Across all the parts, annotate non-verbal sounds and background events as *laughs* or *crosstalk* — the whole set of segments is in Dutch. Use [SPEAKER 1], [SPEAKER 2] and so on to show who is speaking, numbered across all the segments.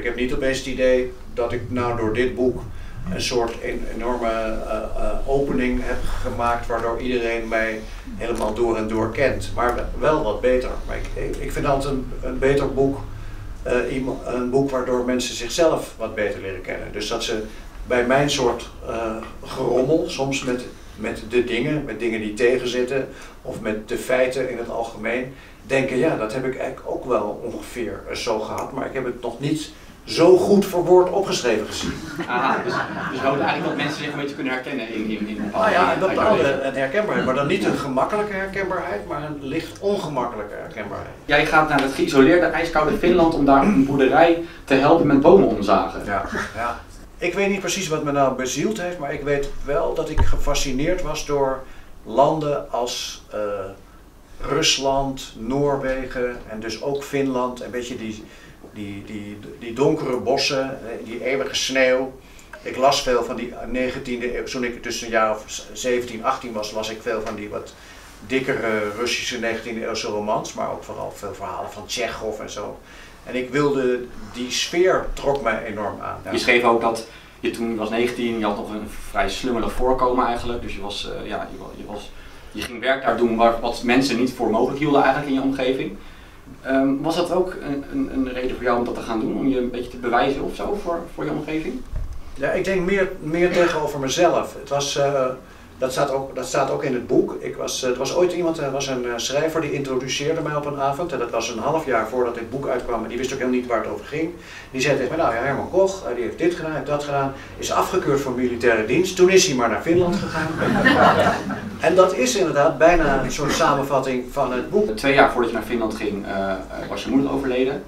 [SPEAKER 1] Ik heb niet opeens het idee dat ik nou door dit boek een soort enorme uh, uh, opening heb gemaakt waardoor iedereen mij helemaal door en door kent. Maar wel wat beter. Maar ik, ik vind altijd een, een beter boek uh, een boek waardoor mensen zichzelf wat beter leren kennen. Dus dat ze bij mijn soort gerommel, soms met, met de dingen, met dingen die tegenzitten of met de feiten in het algemeen, denken ja, dat heb ik eigenlijk ook wel ongeveer zo gehad, maar ik heb het nog niet zo goed verwoord opgeschreven gezien.
[SPEAKER 2] Aha, dus, dus houden eigenlijk dat mensen zich een beetje kunnen herkennen in, in, in bepaalde
[SPEAKER 1] Ah ja, een bepaalde een herkenbaarheid, maar dan niet een gemakkelijke herkenbaarheid, maar een licht ongemakkelijke herkenbaarheid.
[SPEAKER 2] Jij gaat naar het geïsoleerde ijskoude Finland om daar een boerderij te helpen met bomen omzagen.
[SPEAKER 1] Ja, ja. Ik weet niet precies wat me nou bezield heeft, maar ik weet wel dat ik gefascineerd was door landen als uh, Rusland, Noorwegen en dus ook Finland. Een beetje die, die, die, die donkere bossen, die eeuwige sneeuw. Ik las veel van die 19e eeuw, toen ik tussen een jaar of 17, 18 was, las ik veel van die wat dikkere Russische 19e eeuwse romans, maar ook vooral veel verhalen van Tsjechov en zo. En ik wilde, die sfeer trok mij enorm aan.
[SPEAKER 2] Je schreef ook dat je toen was 19, je had nog een vrij slummelig voorkomen eigenlijk, dus je was, uh, ja, je, je, was, je ging werk daar doen wat mensen niet voor mogelijk hielden eigenlijk in je omgeving. Um, was dat ook een, een, een, reden voor jou om dat te gaan doen? Om je een beetje te bewijzen of zo voor, voor je omgeving?
[SPEAKER 1] Ja, ik denk meer, meer tegenover mezelf. Het was, uh, dat, staat ook, dat staat ook in het boek. Ik was, uh, er was ooit iemand, er was een uh, schrijver die introduceerde mij op een avond. En dat was een half jaar voordat dit boek uitkwam. En die wist ook helemaal niet waar het over ging. Die zei tegen mij, nou ja, Herman Koch, die heeft dit gedaan, heeft dat gedaan. Is afgekeurd voor militaire dienst. Toen is hij maar naar Finland gegaan. *laughs* en dat is inderdaad bijna een soort samenvatting van het boek.
[SPEAKER 2] Twee jaar voordat je naar Finland ging, was je moeder overleden.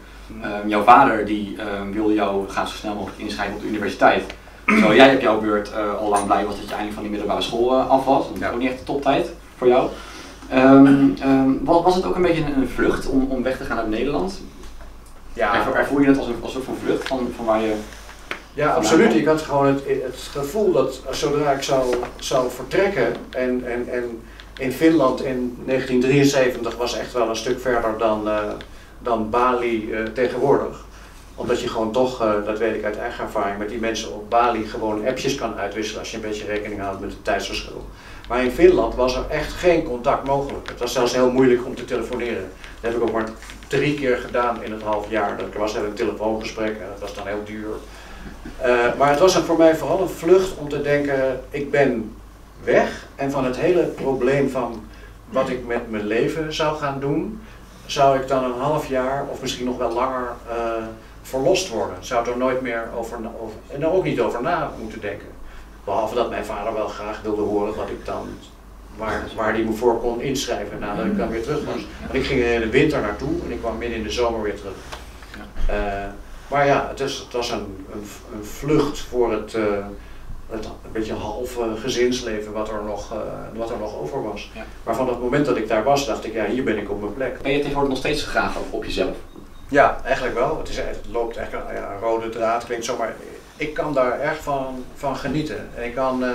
[SPEAKER 2] Um, jouw vader die um, wilde jou graag zo snel mogelijk inschrijven op de universiteit. Terwijl jij op jouw beurt uh, al lang blij was dat je eindelijk van die middelbare school uh, af was. Dat was ook niet echt de toptijd voor jou. Um, was, was, het ook een beetje een, een vlucht om, om, weg te gaan uit Nederland? Ja. Ervoer je het als een, als een vlucht van, van waar je...
[SPEAKER 1] Ja, absoluut. Ik had gewoon het, het gevoel dat zodra ik zou, zou vertrekken en, en, en in Finland in 1973 was echt wel een stuk verder dan, uh, dan Bali uh, tegenwoordig. Omdat je gewoon toch, uh, dat weet ik uit eigen ervaring, met die mensen op Bali gewoon appjes kan uitwisselen als je een beetje rekening houdt met het tijdsverschil. Maar in Finland was er echt geen contact mogelijk. Het was zelfs heel moeilijk om te telefoneren. Dat heb ik ook maar drie keer gedaan in het half jaar. Dat was een telefoongesprek en dat was dan heel duur. Uh, maar het was voor mij vooral een vlucht om te denken, ik ben weg en van het hele probleem van wat ik met mijn leven zou gaan doen, zou ik dan een half jaar of misschien nog wel langer uh, verlost worden. Zou er nooit meer over, over, en er ook niet over na moeten denken. Behalve dat mijn vader wel graag wilde horen wat ik dan, waar, waar die me voor kon inschrijven nadat ik dan weer terug was. Want ik ging er in de winter naartoe en ik kwam midden in de zomer weer terug. Uh, maar ja, het, is, het was een, een, een vlucht voor het, uh, het een beetje halve gezinsleven wat er nog, uh, wat er nog over was. Ja. Maar van het moment dat ik daar was, dacht ik, ja, hier ben ik op mijn plek.
[SPEAKER 2] Ben je tegenwoordig nog steeds graag op jezelf?
[SPEAKER 1] Ja, eigenlijk wel. Het, is, het loopt echt ja, een rode draad, klinkt zo, maar ik kan daar erg van, van genieten. En ik kan... Uh,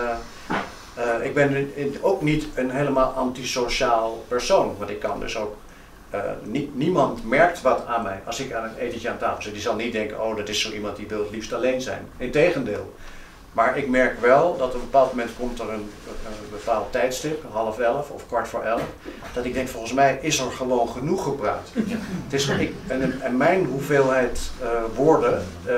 [SPEAKER 1] uh, ik ben ook niet een helemaal antisociaal persoon, want ik kan dus ook nie, niemand merkt wat aan mij als ik aan een etentje aan tafel zit. Die zal niet denken, oh dat is zo iemand die wil het liefst alleen zijn. Integendeel. Maar ik merk wel dat op een bepaald moment komt er een, een bepaald tijdstip, half elf of kwart voor elf, dat ik denk volgens mij is er gewoon genoeg gepraat. Het is, ik, en, en mijn hoeveelheid uh, woorden uh,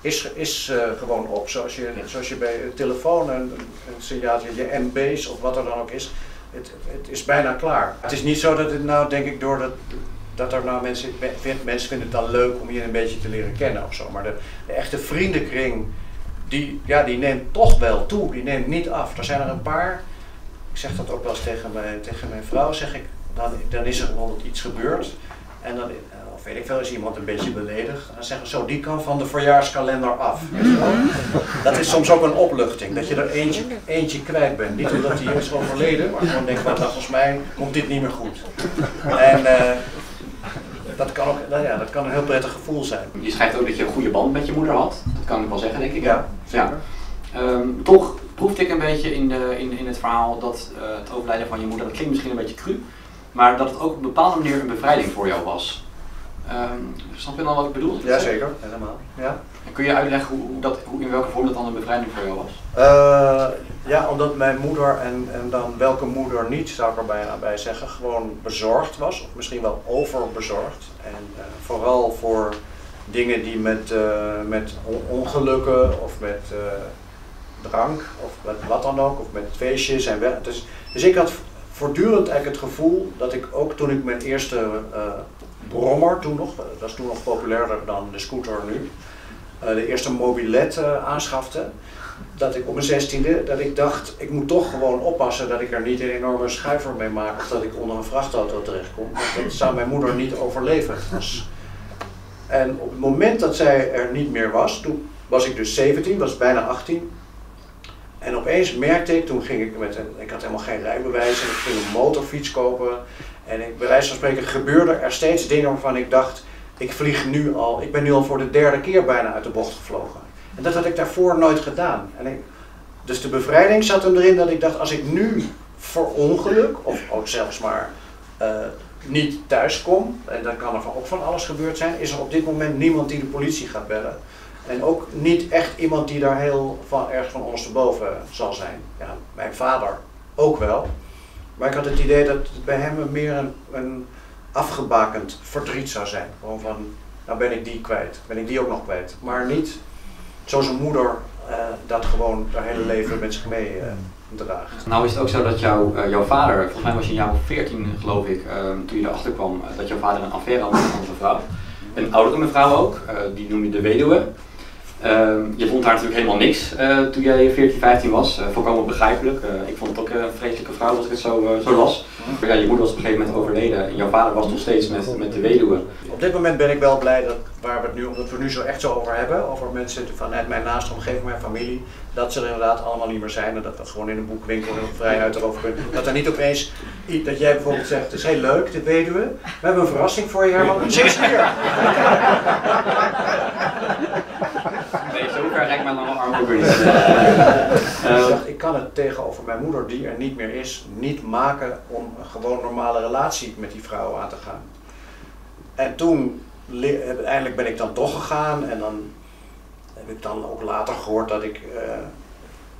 [SPEAKER 1] is, is uh, gewoon op. Zoals je, zoals je bij een telefoon een, een signaaltje, je MB's of wat er dan ook is, het, het, is bijna klaar. Het is niet zo dat het nou, denk ik, door dat, dat er nou mensen, mensen vinden het dan leuk om je een beetje te leren kennen of zo. Maar de, de echte vriendenkring, die, ja, die neemt toch wel toe, die neemt niet af. Er zijn er een paar, ik zeg dat ook wel eens tegen mijn, tegen mijn vrouw, zeg ik, dan, dan is er bijvoorbeeld iets gebeurd. En dan, of weet ik veel, is iemand een beetje beledigd. En dan zeggen ze zo, die kan van de verjaarskalender af. Dat is soms ook een opluchting, dat je er eentje, eentje kwijt bent. Niet omdat hij is overleden, maar gewoon denkt, nou, volgens mij komt dit niet meer goed. En uh, dat, kan ook, nou ja, dat kan een heel prettig gevoel zijn.
[SPEAKER 2] Je schrijft ook dat je een goede band met je moeder had. Dat kan ik wel zeggen, denk ik.
[SPEAKER 1] Ja,
[SPEAKER 2] ja. Um, toch proefde ik een beetje in, de, in, in het verhaal dat uh, het overlijden van je moeder, dat klinkt misschien een beetje cru, maar dat het ook op een bepaalde manier een bevrijding voor jou was. Um, snap je dan wat ik bedoel?
[SPEAKER 1] Jazeker, helemaal. Ja.
[SPEAKER 2] Kun je uitleggen hoe, dat, hoe, in welke vorm dat dan een bevrijding voor jou was?
[SPEAKER 1] Uh, ja, omdat mijn moeder, en, en dan welke moeder niet, zou ik er bijna bij zeggen, gewoon bezorgd was, of misschien wel overbezorgd. En uh, vooral voor dingen die met, uh, met ongelukken of met drank of met wat dan ook, of met feestjes en weg. Dus, dus ik had voortdurend eigenlijk het gevoel dat ik ook toen ik mijn eerste brommer toen nog, dat was toen nog populairder dan de scooter nu, de eerste mobilet uh, aanschafte. Dat ik op mijn zestiende, dat ik dacht, ik moet toch gewoon oppassen dat ik er niet een enorme schuiver mee maak of dat ik onder een vrachtauto terechtkom. Dat zou mijn moeder niet overleven. Dus, en op het moment dat zij er niet meer was, toen was ik dus 17, was bijna 18. En opeens merkte ik, toen ging ik met een, ik had helemaal geen rijbewijs en ik ging een motorfiets kopen. En ik, bij wijze van spreken gebeurde er steeds dingen waarvan ik dacht, ik vlieg nu al, ik ben nu al voor de derde keer bijna uit de bocht gevlogen. En dat had ik daarvoor nooit gedaan. En dus de bevrijding zat hem erin dat ik dacht, als ik nu voor ongeluk, of ook zelfs maar uh, niet thuis kom, en dan kan er ook van alles gebeurd zijn, is er op dit moment niemand die de politie gaat bellen. En ook niet echt iemand die daar heel van, erg van ondersteboven zal zijn. Ja, mijn vader ook wel. Maar ik had het idee dat bij hem meer een, een afgebakend verdriet zou zijn. Gewoon van, nou ben ik die kwijt, ben ik die ook nog kwijt. Maar niet zoals een moeder uh, dat gewoon haar hele leven met zich mee uh, draagt.
[SPEAKER 2] Nou is het ook zo dat jou, uh, jouw vader, volgens mij was je in jaar 14 geloof ik, toen je erachter kwam, dat jouw vader een affaire had met een andere vrouw. Een oudere mevrouw ook, die noem je de weduwe. Ehm, je vond haar natuurlijk helemaal niks uh, toen jij 14, 15 was. Uh, volkomen begrijpelijk. Uh, ik vond het ook een vreselijke vrouw als ik het zo, zo las. Maar ja, je moeder was op een gegeven moment overleden en jouw vader was nog steeds met, met de weduwe.
[SPEAKER 1] Op dit moment ben ik wel blij dat waar we het nu, omdat we nu zo echt zo over hebben, over mensen vanuit mijn naaste omgeving, mijn familie, dat ze er inderdaad allemaal niet meer zijn en dat we gewoon in een boekwinkel heel vrijheid erover kunnen. Dat er niet opeens, dat jij bijvoorbeeld zegt, het is heel leuk, de weduwe, we hebben een verrassing voor je Herman, zes keer! *laughs* Niet. *laughs* Ik kan het tegenover mijn moeder, die er niet meer is, niet maken om een gewoon normale relatie met die vrouw aan te gaan. En toen, uiteindelijk ben ik dan toch gegaan en dan heb ik dan ook later gehoord dat ik, uh,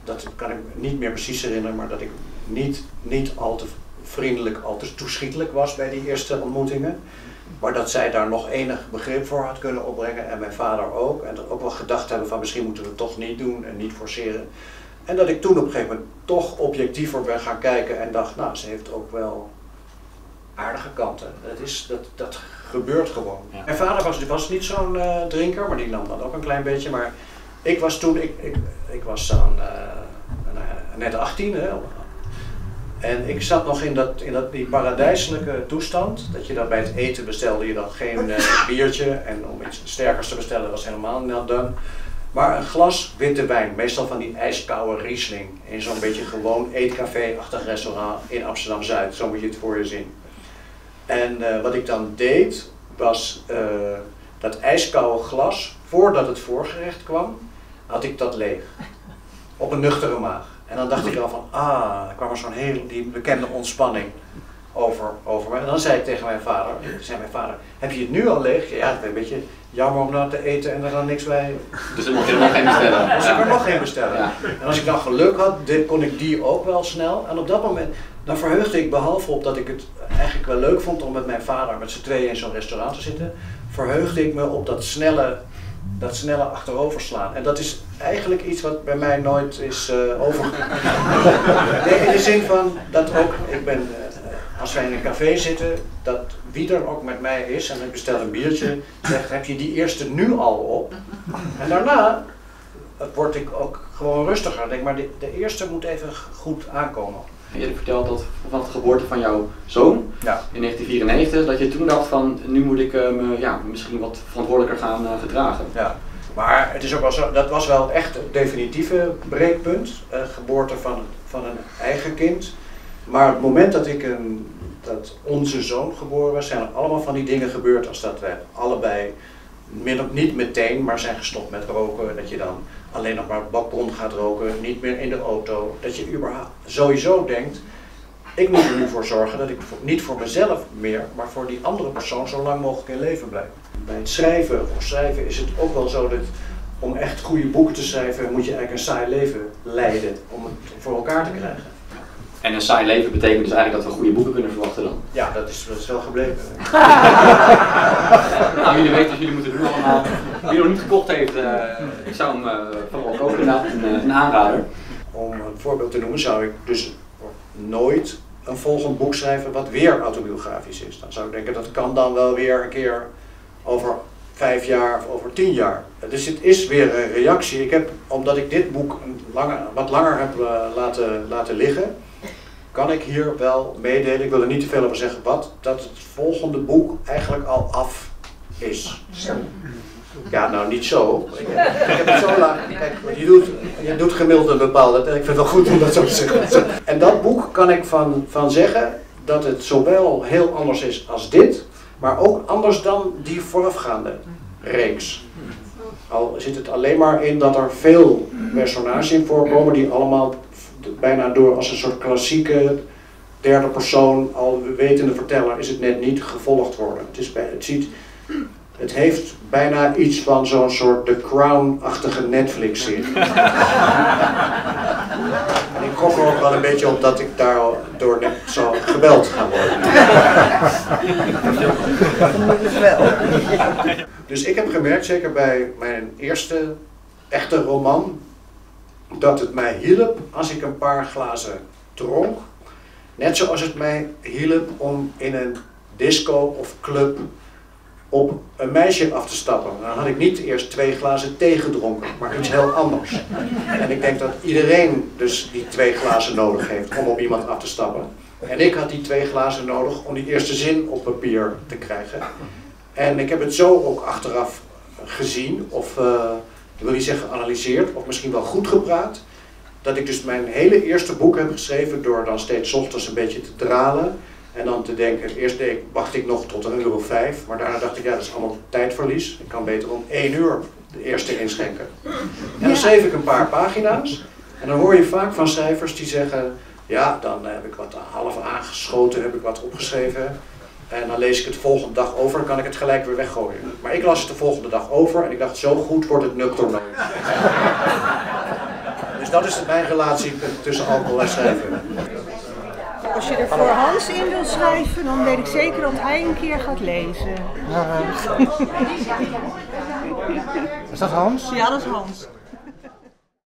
[SPEAKER 1] dat kan ik niet meer precies herinneren, maar dat ik niet, niet al te vriendelijk, al te toeschietelijk was bij die eerste ontmoetingen. Maar dat zij daar nog enig begrip voor had kunnen opbrengen en mijn vader ook. En dat ook wel gedacht hebben van misschien moeten we het toch niet doen en niet forceren. En dat ik toen op een gegeven moment toch objectiever ben gaan kijken en dacht, nou, ze heeft ook wel aardige kanten. Dat, is, dat, dat gebeurt gewoon. Mijn vader was, was niet zo'n uh, drinker, maar die nam dan ook een klein beetje. Maar ik was toen, ik, ik, ik was dan uh, net 18, hè, en ik zat nog in, dat, in dat, die paradijselijke toestand. Dat je dan bij het eten bestelde je dan geen uh, *laughs* biertje. En om iets sterkers te bestellen was helemaal niet dan. Maar een glas witte wijn. Meestal van die ijskoude Riesling. In zo'n beetje gewoon eetcafé-achtig restaurant in Amsterdam-Zuid. Zo moet je het voor je zien. En uh, wat ik dan deed, was uh, dat ijskoude glas, voordat het voorgerecht kwam, had ik dat leeg. Op een nuchtere maag. En dan dacht ik al van, ah, er kwam er zo'n heel, die bekende ontspanning over, over me. En dan zei ik tegen mijn vader, zei mijn vader, heb je het nu al leeg? Ja, het is een beetje jammer om nou te eten en er dan niks bij.
[SPEAKER 2] Dus dan mocht je er nog geen bestellen? *laughs*
[SPEAKER 1] Dus ik er nog geen bestellen. Ja. En als ik dan geluk had, kon ik die ook wel snel. En op dat moment, dan verheugde ik behalve op dat ik het eigenlijk wel leuk vond om met mijn vader met z'n tweeën in zo'n restaurant te zitten, verheugde ik me op dat snelle dat snelle achteroverslaan. En dat is eigenlijk iets wat bij mij nooit is uh, overgegaan. *laughs* nee, in de zin van dat ook, ik ben, uh, als wij in een café zitten, dat wie er ook met mij is en ik bestel een biertje, zegt, heb je die eerste nu al op? En daarna word ik ook gewoon rustiger. Denk maar, de, de eerste moet even goed aankomen.
[SPEAKER 2] Je hebt verteld dat van de geboorte van jouw zoon ja. in 1994, dat je toen dacht van nu moet ik uh, me ja, misschien wat verantwoordelijker gaan uh, gedragen.
[SPEAKER 1] Ja, maar het is ook wel zo, dat was wel echt het definitieve breekpunt, uh, geboorte van, van een eigen kind. Maar het moment dat ik een, dat onze zoon geboren was, zijn er allemaal van die dingen gebeurd als dat wij allebei niet meteen, maar zijn gestopt met roken. Dat je dan alleen nog maar op het balkon gaat roken, niet meer in de auto. Dat je überhaupt sowieso denkt, ik moet er nu voor zorgen dat ik niet voor mezelf meer, maar voor die andere persoon zo lang mogelijk in leven blijf. Bij het schrijven of schrijven is het ook wel zo dat om echt goede boeken te schrijven moet je eigenlijk een saai leven leiden om het voor elkaar te krijgen.
[SPEAKER 2] En een saai leven betekent dus eigenlijk dat we goede boeken kunnen verwachten dan.
[SPEAKER 1] Ja, dat is, dat is wel gebleken. *laughs*
[SPEAKER 2] Nou, jullie weten wat jullie moeten doen allemaal. Wie nog niet gekocht heeft, eh, ik zou hem eh, vooral kopen inderdaad, een, eh, een aanrader.
[SPEAKER 1] Om een voorbeeld te noemen zou ik dus nooit een volgend boek schrijven wat weer autobiografisch is. Dan zou ik denken dat kan dan wel weer een keer over vijf jaar of over tien jaar. Dus het is weer een reactie. Ik heb, omdat ik dit boek een lange, wat langer heb laten, laten liggen, kan ik hier wel meedelen, ik wil er niet te veel over zeggen wat, dat het volgende boek eigenlijk al af is. Ja, nou niet zo. Ik heb, ik heb het zo. Kijk, je doet, je doet gemiddeld een bepaalde. Ik vind het wel goed om dat zo te zeggen. En dat boek kan ik van, van zeggen dat het zowel heel anders is als dit, maar ook anders dan die voorafgaande reeks. Al zit het alleen maar in dat er veel personages in voorkomen die allemaal bijna door als een soort klassieke derde persoon, al wetende verteller, is het net niet gevolgd worden. Het, is bij, het ziet het heeft bijna iets van zo'n soort The Crown-achtige Netflix-serie. *laughs* en ik gok er ook wel een beetje op dat ik daardoor net zo gebeld ga worden. *laughs* Dus ik heb gemerkt, zeker bij mijn eerste echte roman, dat het mij hielp als ik een paar glazen dronk. Net zoals het mij hielp om in een disco of club op een meisje af te stappen. Dan had ik niet eerst twee glazen thee gedronken, maar iets heel anders. En ik denk dat iedereen dus die twee glazen nodig heeft om op iemand af te stappen. En ik had die twee glazen nodig om die eerste zin op papier te krijgen. En ik heb het zo ook achteraf gezien, of eh, ik wil niet zeggen geanalyseerd, of misschien wel goed gepraat. Dat ik dus mijn hele eerste boek heb geschreven door dan steeds ochtends een beetje te dralen. En dan te denken, eerst deed, ik- wacht ik nog tot een uur of vijf, maar daarna dacht ik, ja, dat is allemaal tijdverlies. Ik kan beter om één uur de eerste inschenken. En dan schreef ik een paar pagina's. En dan hoor je vaak van schrijvers die zeggen, ja, dan heb ik wat half aangeschoten, heb ik wat opgeschreven. En dan lees ik het de volgende dag over, dan kan ik het gelijk weer weggooien. Maar ik las het de volgende dag over en ik dacht, zo goed wordt het nuchter nooit. *laughs* Dus dat is mijn relatie tussen alcohol en schrijven.
[SPEAKER 3] Als je er voor Hans in wil schrijven, dan weet ik zeker dat hij een keer gaat lezen. *laughs*
[SPEAKER 4] Is dat Hans?
[SPEAKER 3] Ja, dat is Hans.